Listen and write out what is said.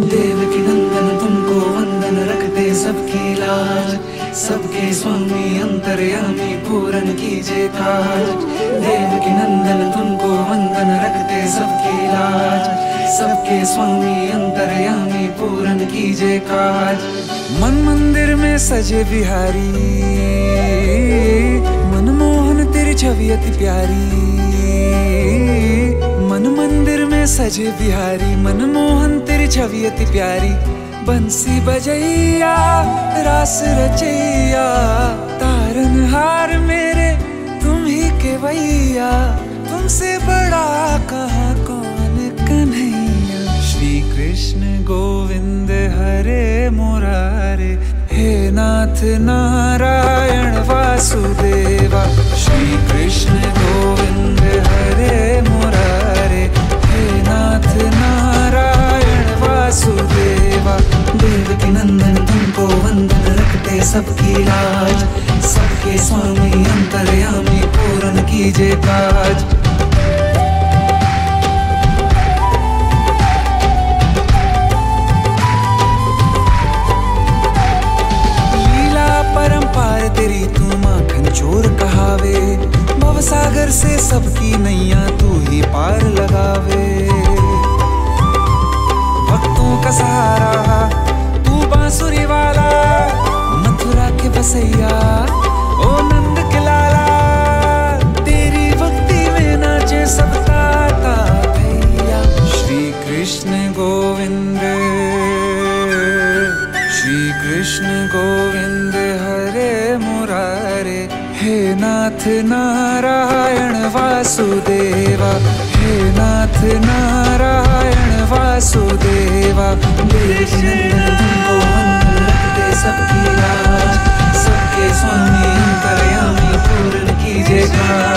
देव की नंदन, तुमको वंदन रखते सबकी लाज। सबके स्वामी अंतर्यामी पूरन कीजिए काज। देव की नंदन, तुमको वंदन रखते सबकी लाज। सबके स्वामी अंतर्यामी पूरन कीजिए काज। मन मंदिर में सजे बिहारी। मनमोहन तेरी छवि अति प्यारी। सजे बिहारी, मनमोहन तेरी छवि अति प्यारी। बंसी बजैया, रास रचैया तारन हार मेरे, तुम ही के भैया तुमसे बड़ा कहा कौन कन्हैया? श्री कृष्ण गोविंद हरे मुरारे, हे नाथ नारायण वासुदेवा। श्री कृष्ण सबकी राज, सबके स्वामी अंतर्यामी पूर्ण काज। लीला परंपार तेरी तू माखन चोर कहावे, भव सागर से सबकी नैया तू ही पार लगावे। मुरारे हे नाथ नारायण वासुदेवा, हे नाथ नारायण वासुदेवा देव को सबकी सबके स्वामी अंतर्यामी पूर्ण कीजिए काज